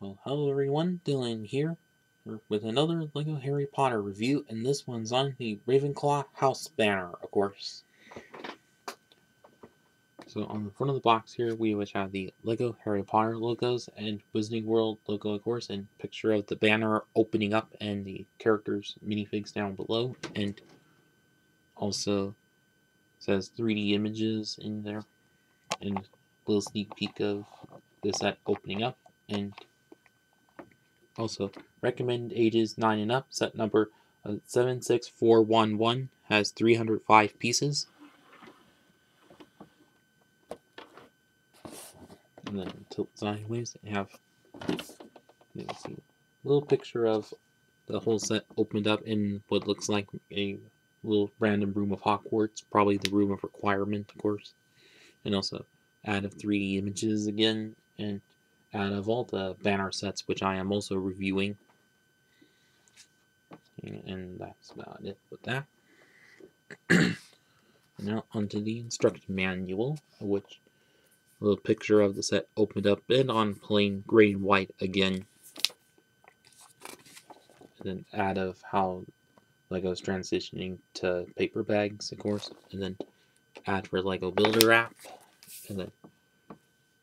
Well, hello everyone, Dylan here with another LEGO Harry Potter review, and this one's on the Ravenclaw house banner, of course. So on the front of the box here, we which have the LEGO Harry Potter logos and Wizarding World logo, of course, and picture of the banner opening up and the characters minifigs down below, and also says 3D images in there, and a little sneak peek of the set opening up, and also, recommend ages 9 and up. Set number uh, 76411 has 305 pieces. And then tilt sideways and have a little picture of the whole set opened up in what looks like a little random room of Hogwarts, probably the room of requirement, of course. And also add of 3D images again, and out of all the banner sets, which I am also reviewing. And that's about it with that. now onto the instruction manual, which a little picture of the set opened up and on plain gray and white again. And then out of how Lego's transitioning to paper bags, of course, and then add for Lego Builder app, and then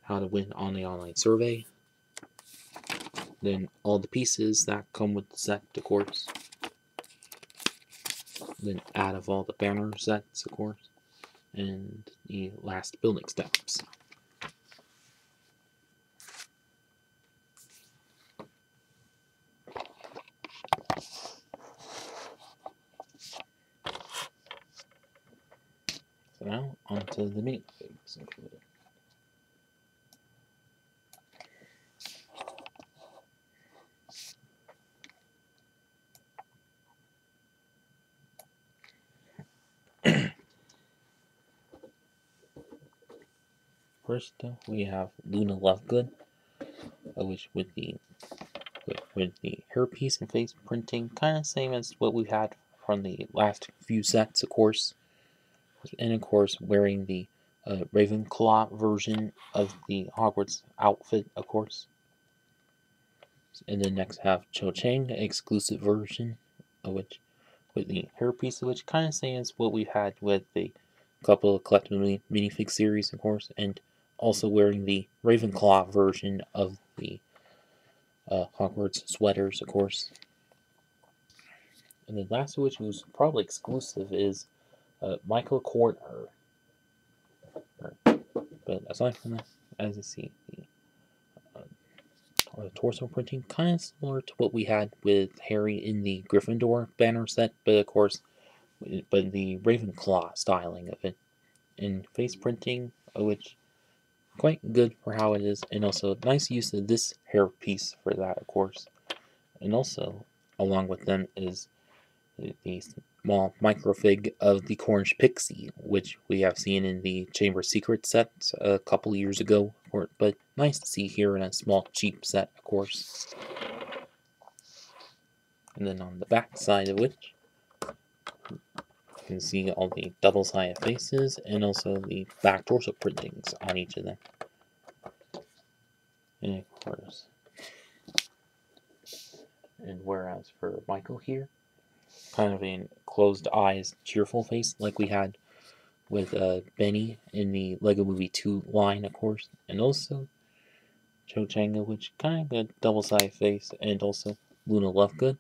how to win on the online survey. Then all the pieces that come with the set, of course. Then out of all the banner sets, of course. And the last building steps. So now onto the minifigs included. First, we have Luna Lovegood, uh, which with the with, the hairpiece and face printing, kind of same as what we've had from the last few sets, of course. And of course, wearing the uh, Ravenclaw version of the Hogwarts outfit, of course. And then next have Cho Chang, exclusive version, of which with the hairpiece, which kind of same as what we've had with the couple of collectible minifig series, of course, and also wearing the Ravenclaw version of the uh, Hogwarts sweaters, of course. And the last of which was probably exclusive is uh, Michael Corner. But aside from that, as you see, the uh, torso printing kind of similar to what we had with Harry in the Gryffindor banner set, but of course, but the Ravenclaw styling of it. And face printing, which quite good for how it is, and also nice use of this hair piece for that, of course. And also, along with them is the small microfig of the Cornish Pixie, which we have seen in the Chamber Secret set a couple years ago, but nice to see here in a small cheap set, of course. And then on the back side of which, can see all the double-sided faces and also the back torso printings on each of them. And of course, and whereas for Michael here, kind of a closed eyes, cheerful face like we had with uh, Benny in the Lego Movie 2 line, of course, and also Cho Changa, which kind of a double-sided face, and also Luna Lovegood.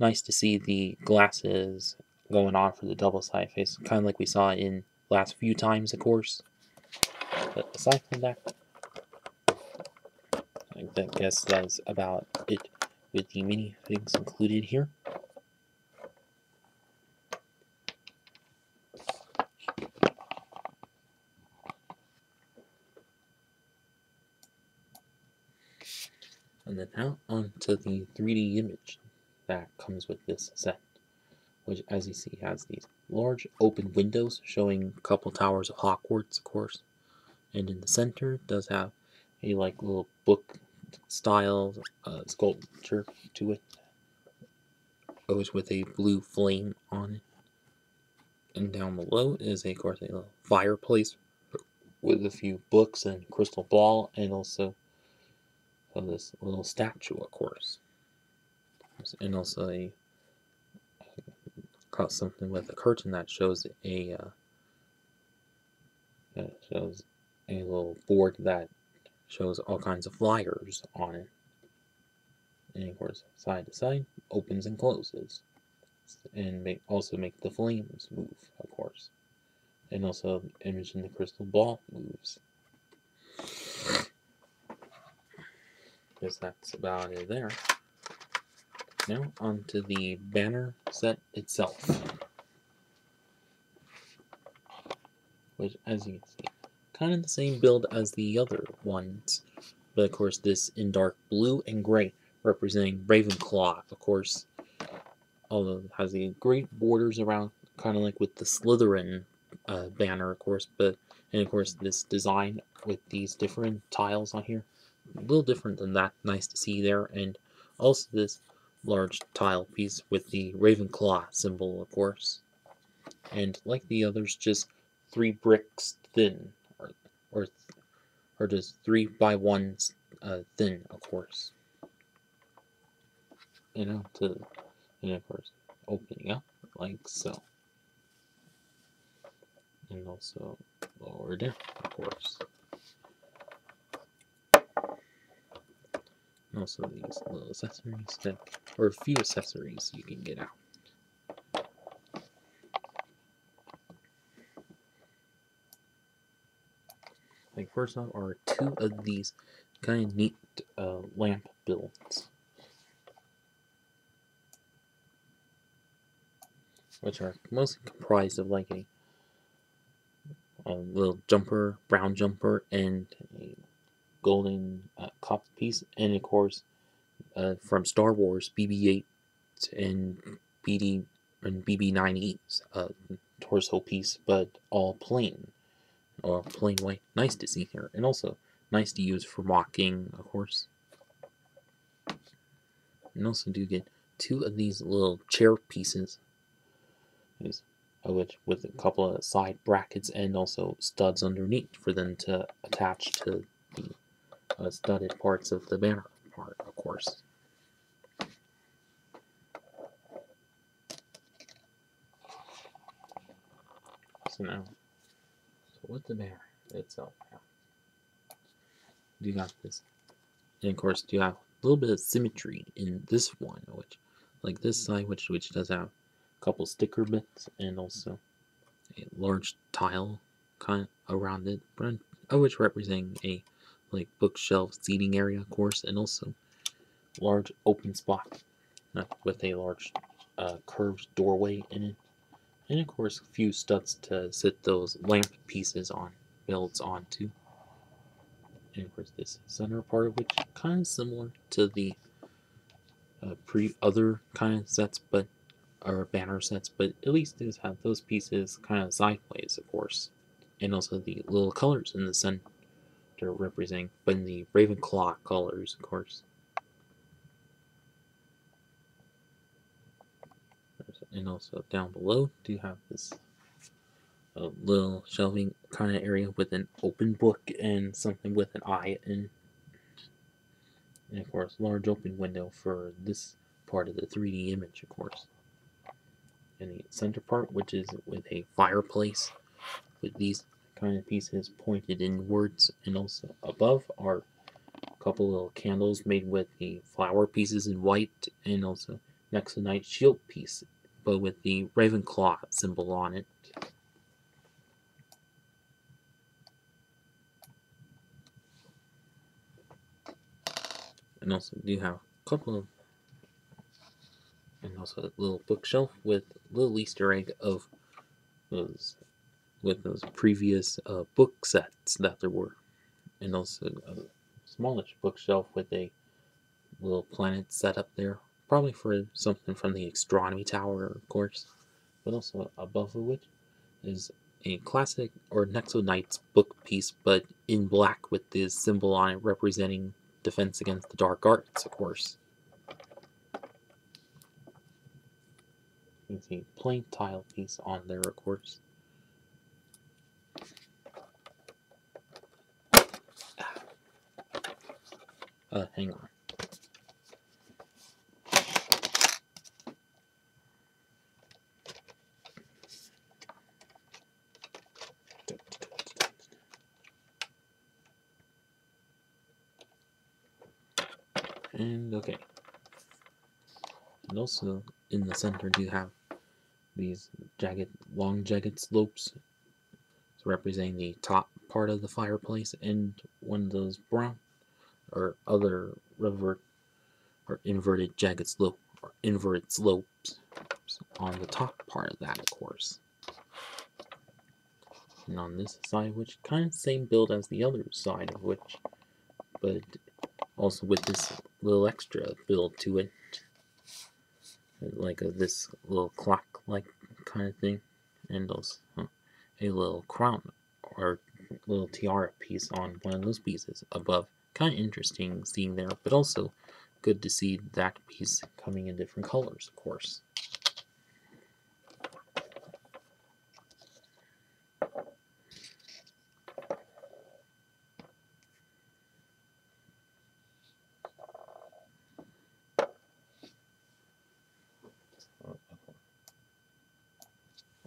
Nice to see the glasses going on for the double side face, kind of like we saw in last few times, of course. But aside from that, I guess that's about it with the minifigs included here. And then now onto the 3D image that comes with this set which as you see has these large open windows showing a couple towers of Hogwarts, of course. And in the center does have a like little book style uh, sculpture to it. Goes with a blue flame on it. And down below is, a, of course, a little fireplace with a few books and crystal ball, and also this little statue, of course, and also a got something with a curtain that shows a uh, that shows a little board that shows all kinds of flyers on it. And of course, side to side, opens and closes. And make, also make the flames move, of course. And also image in the crystal ball moves. Guess that's about it there. Now onto the banner set itself. Which, as you can see, kind of the same build as the other ones. But of course, this in dark blue and gray, representing Ravenclaw, of course. Although it has the great borders around, kind of like with the Slytherin uh, banner, of course. But and of course, this design with these different tiles on here, a little different than that. Nice to see there, and also this large tile piece with the Ravenclaw symbol, of course. And like the others, just three bricks thin, or or, or just three by ones uh, thin, of course. You know, to and of course opening up like so, and also lower down, of course. And also these little accessories that, or a few accessories you can get out. Like first off are two of these kind of neat uh, lamp builds. Which are mostly comprised of like a, a little jumper, brown jumper, and a golden uh, piece, and of course uh, from Star Wars BB-8 and BD and BB-9E's uh, torso piece, but all plain or plain white. Nice to see here, and also nice to use for MOCing, of course. And also do get two of these little chair pieces, is which with a couple of side brackets and also studs underneath for them to attach to the uh, studded parts of the banner part, of course. So now, so with the banner itself now, you got this, and of course you have a little bit of symmetry in this one, which, like this side, which which does have a couple sticker bits and also a large tile kind of around it, but which representing a like bookshelf seating area, of course, and also large open spot with a large uh, curved doorway in it. And of course, a few studs to sit those lamp pieces on, builds onto. And of course, this center part, which kind of similar to the uh, pre other kind of sets, but or banner sets, but at least does have those pieces kind of sideways, of course, and also the little colors in the center representing, but in the Ravenclaw colors, of course. And also down below, do you have this uh, little shelving kind of area with an open book and something with an eye in. And of course, large open window for this part of the 3D image, of course. And the center part, which is with a fireplace with these kind of pieces pointed inwards and also above are a couple little candles made with the flower pieces in white and also next to knight shield piece but with the Ravenclaw symbol on it. And also do you have a couple of and also a little bookshelf with a little Easter egg of those with those previous uh, book sets that there were, and also a smallish bookshelf with a little planet set up there, probably for something from the astronomy tower, of course, but also above which is a classic or Nexo Knights book piece, but in black with this symbol on it representing defense against the dark arts, of course. You can see plain tile piece on there, of course. Uh, hang on. And okay. And also in the center you have these jagged, long jagged slopes representing the top part of the fireplace and one of those brown or other revert or inverted jagged slope or inverted slopes on the top part of that of course. And on this side which kind of same build as the other side of which but also with this little extra build to it like a, this little clock like kind of thing and also a little crown or little tiara piece on one of those pieces above kind of interesting seeing there but also good to see that piece coming in different colors of course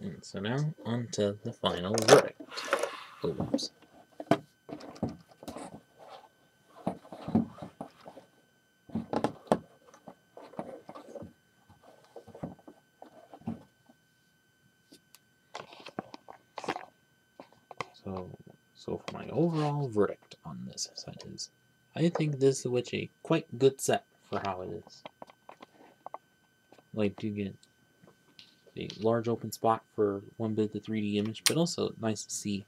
And so now on to the final verdict. Oops. So, so for my overall verdict on this set is, I think this is a quite good set for how it is. Like, you get a large open spot for one bit of the 3D image, but also nice to see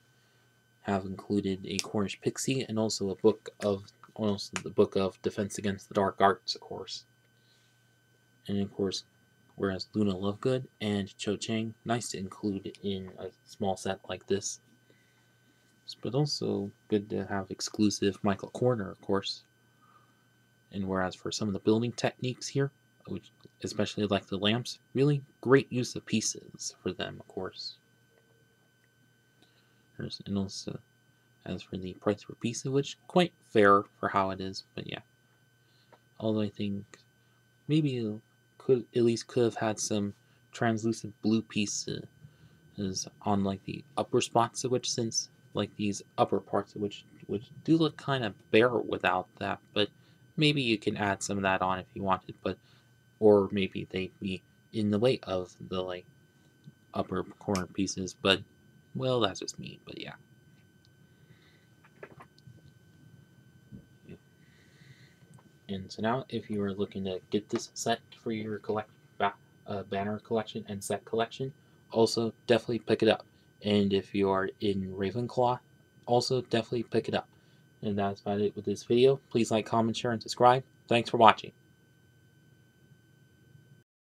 have included a Cornish Pixie and also a book of also the book of Defense Against the Dark Arts, of course. And of course, whereas Luna Lovegood and Cho Chang, nice to include in a small set like this. But also good to have exclusive Michael Corner, of course. And whereas for some of the building techniques here, which especially like the lamps, really great use of pieces for them, of course. And also, as for the price per piece, which quite fair for how it is, but yeah. Although I think maybe could at least could have had some translucent blue pieces on like the upper spots of which since like these upper parts which which do look kind of bare without that but maybe you can add some of that on if you wanted but or maybe they'd be in the way of the like upper corner pieces but well that's just me but yeah. And so now if you are looking to get this set for your collect uh, banner collection and set collection also definitely pick it up and if you are in Ravenclaw also definitely pick it up. And that's about it with this video. Please like comment share and subscribe. Thanks for watching